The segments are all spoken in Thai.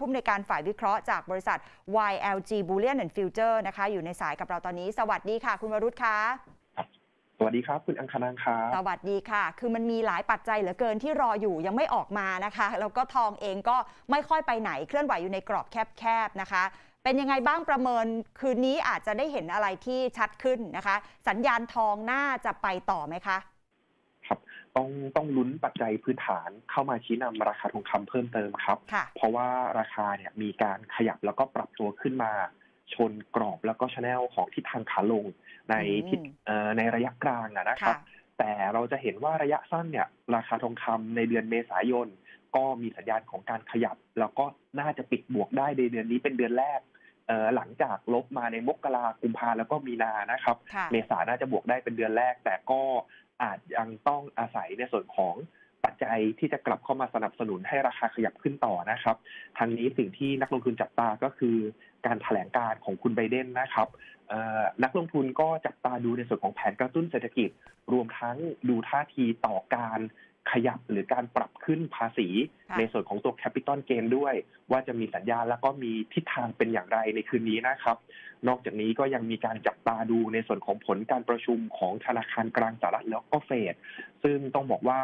ผู้อำนวยการฝ่ายวิเคราะห์จากบริษัท YLG Bullion and Future นะคะ อยู่ในสายกับเราตอนนี้ สวัสดีค่ะ คุณวรุษคะสวัสดีครับ คุณอังคณางครับสวัสดีค่ะ คือมันมีหลายปัจจัยเหลือเกินที่รออยู่ยังไม่ออกมานะคะ แล้วก็ทองเองก็ไม่ค่อยไปไหนเคลื่อนไหวอยู่ในกรอบแคบๆนะคะ เป็นยังไงบ้างประเมินคืนนี้อาจจะได้เห็นอะไรที่ชัดขึ้นนะคะ สัญญาณทองน่าจะไปต่อไหมคะครับ ต้องต้องลุ้นปัจจัยพื้นฐานเข้ามาชี้นำราคาทองคำเพิ่มเติมครับค่ะเพราะว่าราคาเนี่ยมีการขยับแล้วก็ปรับตัวขึ้นมา ชนกรอบแล้วก็ชแนลของทิศทางขาลงในทิศอืมเอ่อในระยะกลางอะนะครับค่ะแต่เราจะเห็นว่าระยะสั้นเนี่ยราคาทองคำในเดือนเมษายน ก็มีสัญญาณของการขยับ แล้วก็น่าจะปิดบวกได้ในเดือนนี้เป็นเดือนแรกเอ่อหลังจากลบมาในมกรากุมภาแล้วก็มีนานะครับค่ะเมษาน่าจะบวกได้เป็นเดือนแรก แต่ก็ อาจยังต้องอาศัยในส่วนของปัจจัยที่จะกลับเข้ามาสนับสนุนให้ราคาขยับขึ้นต่อนะครับทางนี้สิ่งที่นักลงทุนจับตาก็คือการแถลงการของคุณไบเดนนะครับนักลงทุนก็จับตาดูในส่วนของแผนกระตุ้นเศรษฐกิจ รวมทั้งดูท่าทีต่อการ ขยับหรือการปรับขึ้นภาษีค่ะในส่วนของตัวแคปิตอลเกนด้วย ว่าจะมีสัญญาณแล้วก็มีทิศทางเป็นอย่างไรในคืนนี้นะครับ นอกจากนี้ก็ยังมีการจับตาดูในส่วนของผลการประชุมของธนาคารกลางสหรัฐแล้วก็เฟดซึ่งต้องบอกว่า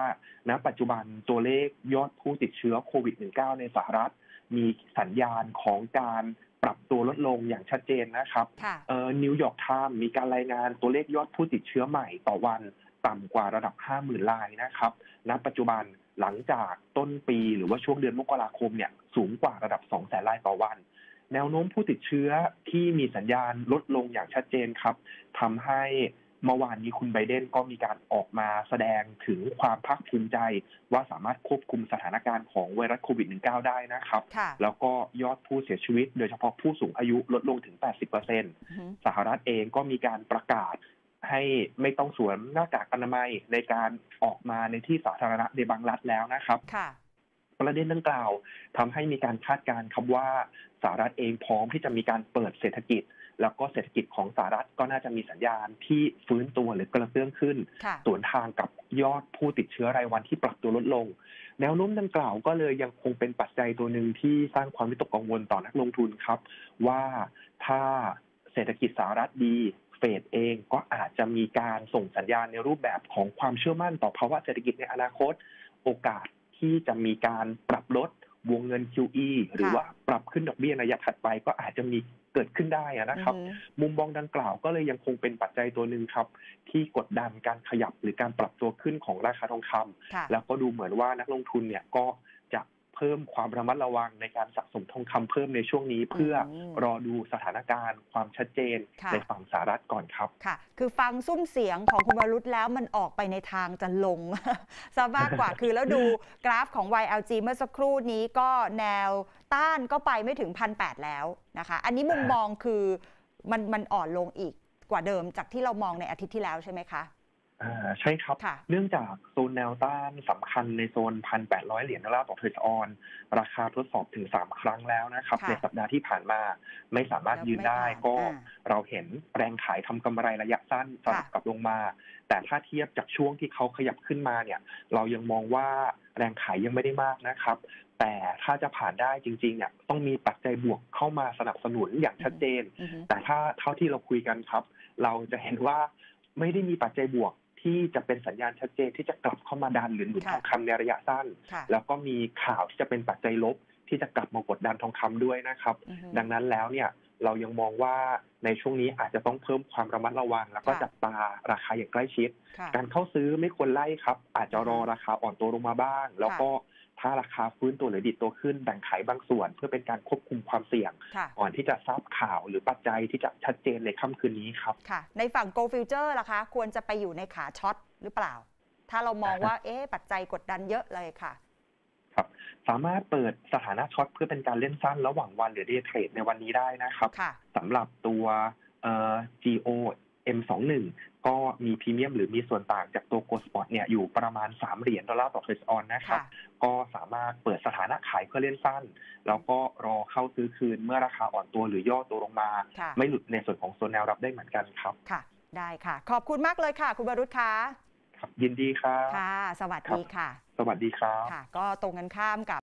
ณปัจจุบันตัวเลขยอดผู้ติดเชื้อโควิด -19 ในสหรัฐ มีสัญญาณของการปรับตัวลดลงอย่างชัดเจนนะครับค่ะเอ่อ New York Times มีการรายงานตัวเลขยอดผู้ติดเชื้อใหม่ต่อวัน ต่ำกว่าระดับ 50,000รายนะครับณปัจจุบันหลังจากต้นปีหรือว่าช่วงเดือนมกราคมเนี่ยสูงกว่าระดับ 2 0 0แสนรายต่อวัน แนวโน้มผู้ติดเชื้อที่มีสัญญาณลดลงอย่างชัดเจนครับทำให้เมื่อวานนี้คุณไบเดนก็มีการออกมาแสดงถึงความภาคภูมิใจ ว่าสามารถควบคุมสถานการณ์ของไวรัสโควิด -19 ได้นะครับค่ะแล้วก็ยอดผู้เสียชีวิต โดยเฉพาะผู้สูงอายุลดลงถึง 80%อือฮึสหรัฐเองก็มีการประกาศ ให้ไม่ต้องสวมหน้ากากอนามัยในการออกมาในที่สาธารณะในบางรัฐแล้วนะครับค่ะประเด็นดังกล่าวทำให้มีการคาดการณ์ครับว่าสหรัฐเองพร้อมที่จะมีการเปิดเศรษฐกิจ แล้วก็เศรษฐกิจของสหรัฐก็น่าจะมีสัญญาณที่ฟื้นตัวหรือกระเตื้องขึ้นค่ะสวนทางกับยอดผู้ติดเชื้อรายวันที่ปรับตัวลดลง แนวโน้มดังกล่าวก็เลยยังคงเป็นปัจจัยตัวหนึ่งที่สร้างความวิตกกังวลต่อนักลงทุนครับ ว่าถ้าเศรษฐกิจสหรัฐดีเฟดเองก็อาจจะมีการส่งสัญญาณในรูปแบบของความเชื่อมั่นต่อภาวะเศรษฐกิจในอนาคต โอกาสที่จะมีการปรับลดวงเงิน QE หรือค่ะว่าปรับขึ้นดอกเบี้ยในระยะถัดไปก็อาจจะมีเกิดขึ้นได้อะนะครับอือฮึมุมมองดังกล่าวก็เลยยังคงเป็นปัจจัยตัวหนึ่งครับ ที่กดดันการขยับหรือการปรับตัวขึ้นของราคาทองคำค่ะแล้วก็ดูเหมือนว่านักลงทุนเนี่ยก็จะ เพิ่มความระมัดระวังในการสะสมทองคำเพิ่มในช่วงนี้ เพื่ออมรอดูสถานการณ์ ความชัดเจนค่ะในฝั่งสหรัฐก่อนครับค่ะ คือฟังซุ้มเสียงของคุณวรุษแล้วมันออกไปในทางจะลงซะมากกว่าคือแล้วดูกราฟของ YLG เมื่อสักครู่นี้ก็แนวต้านก็ไปไม่ถึงพันแแล้วนะคะ อันนี้มุมมองคือมันมันอ่อนลงอีกกว่าเดิมจากที่เรามองในอาทิตย์ที่แล้วใช่ไหมคะ อ่าใช่ครับ ค่ะ เนื่องจากโซนแนวต้านสำคัญในโซน 1,800 เหรียญดอลลาร์ต่อเทรดออน ราคาทดสอบถึง 3 ครั้งแล้วนะครับ ค่ะในสัปดาห์ที่ผ่านมาไม่สามารถยืนได้ แล้วไม่ผ่านก็อ่าเราเห็นแรงขายทำกำไรระยะสั้นสลับค่ะ กลับลงมา แต่ถ้าเทียบจากช่วงที่เขาขยับขึ้นมาเนี่ย เรายังมองว่าแรงขายยังไม่ได้มากนะครับ แต่ถ้าจะผ่านได้จริงๆเนี่ยต้องมีปัจจัยบวกเข้ามาสนับสนุนอย่างชัดเจน อือฮึ แต่ถ้าเท่าที่เราคุยกันครับ เราจะเห็นว่าไม่ได้มีปัจจัยบวก ที่จะเป็นสัญญาณชัดเจนที่จะกลับเข้ามาดันหรือหนุนค่ะทองคำในระยะสั้นค่ะแล้วก็มีข่าวที่จะเป็นปัจจัยลบที่จะกลับมากดดันทองคำด้วยนะครับอือฮึดังนั้นแล้วเนี่ยเรายังมองว่าในช่วงนี้อาจจะต้องเพิ่มความระมัดระวัง แล้วก็ค่ะจับตาราคาอย่างใกล้ชิดค่ะการเข้าซื้อไม่ควรไล่ครับ อาจจะรอราคาอ่อนตัวลงมาบ้าง แล้วก็ ถ้าราคาฟื้นตัวหรือดิดตัวขึ้นแบ่งขายบางส่วน เพื่อเป็นการควบคุมความเสี่ยงค่ะก่อนที่จะทราบข่าวหรือปัจจัยที่จะชัดเจนในค่ำคืนนี้ครับค่ะ ในฝั่ง Go Future ล่ะคะ ควรจะไปอยู่ในขาช็อตหรือเปล่า ถ้าเรามองว่าเอ๊ะปัจจัยกดดันเยอะเลยค่ะครับสามารถเปิดสถานะช็อตเพื่อเป็นการเล่นสั้นระหว่างวันหรือเดย์เทรดในวันนี้ได้นะครับค่ะสำหรับตัวเอ่อ GO M21 ก็มีพรีเมียมหรือมีส่วนต่างจากตัว Go Spot เนี่ยอยู่ประมาณ 3 เหรียญดอลลาร์ต่อเทรดออนนะครับค่ะก็สามารถเปิดสถานะขายเพื่อเล่นสั้น แล้วก็รอเข้าซื้อคืนเมื่อราคาอ่อนตัวหรือย่อตัวลงมาค่ะไม่หลุดในส่วนของโซนแนวรับได้เหมือนกันครับค่ะ ได้ค่ะ ขอบคุณมากเลยค่ะ คุณบรุษคะครับยินดีครับค่ะ สวัสดีค่ะ สวัสดีครับค่ะ ก็ตรงกันข้ามกับ